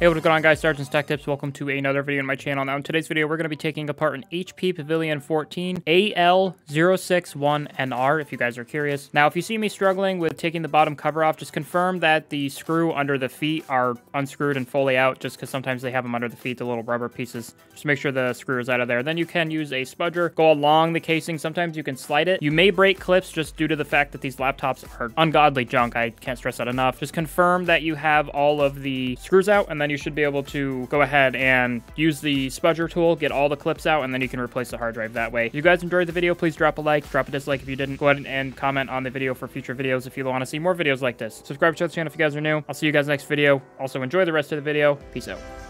Hey, what's going on guys, Sargeant Tech Tips. Welcome to another video on my channel. Now in today's video, we're going to be taking apart an HP Pavilion 14 AL061NR, if you guys are curious. Now, if you see me struggling with taking the bottom cover off, just confirm that the screw under the feet are unscrewed and fully out, just because sometimes they have them under the feet, the little rubber pieces. Just make sure the screw is out of there. Then you can use a spudger, go along the casing. Sometimes you can slide it. You may break clips just due to the fact that these laptops are ungodly junk. I can't stress that enough. Just confirm that you have all of the screws out, and you should be able to go ahead and use the spudger tool, get all the clips out, and then you can replace the hard drive that way. If you guys enjoyed the video, please drop a like, drop a dislike if you didn't. Go ahead and comment on the video for future videos if you want to see more videos like this. Subscribe to the channel if you guys are new. I'll see you guys next video. Also, enjoy the rest of the video. Peace out.